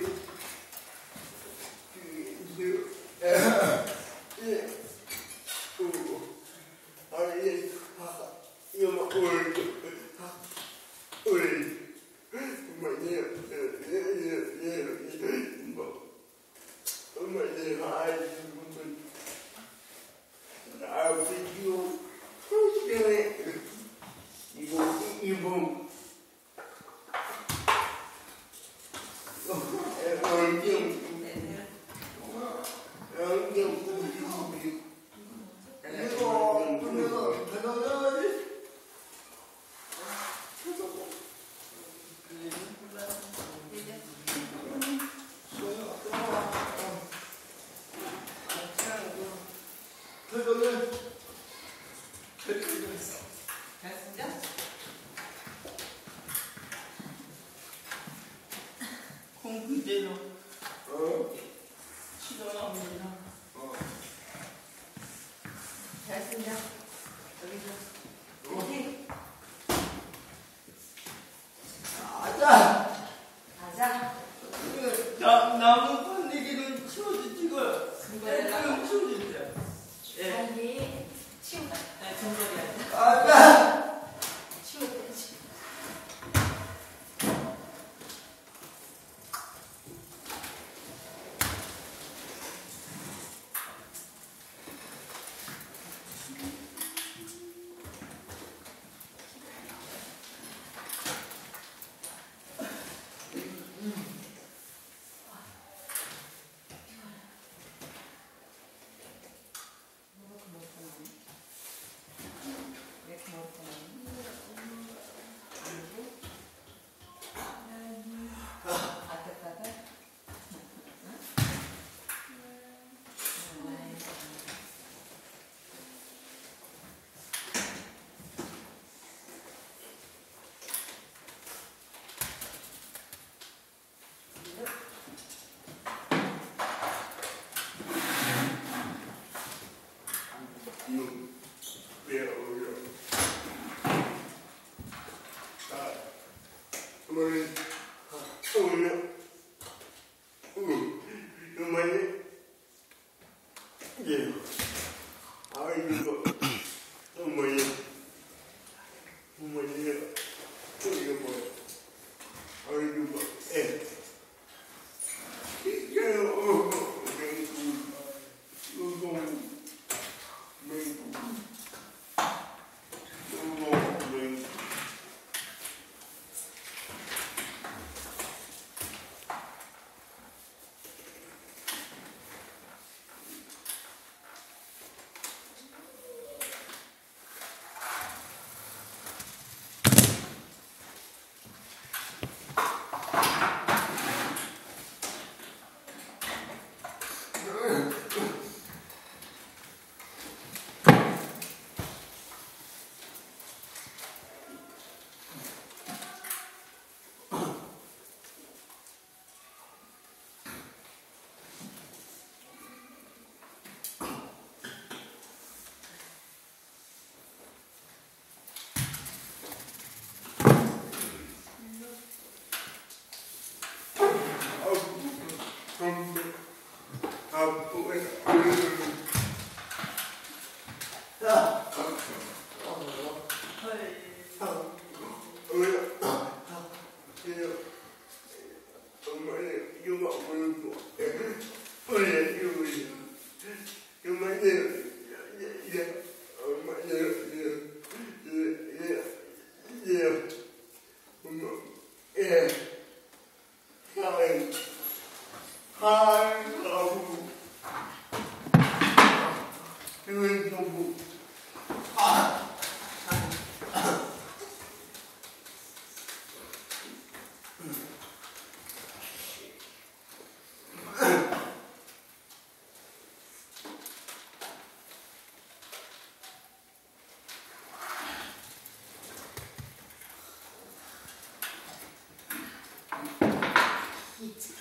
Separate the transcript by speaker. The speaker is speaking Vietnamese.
Speaker 1: Please.
Speaker 2: 치우다.
Speaker 1: 배우려 자 Hi. китик.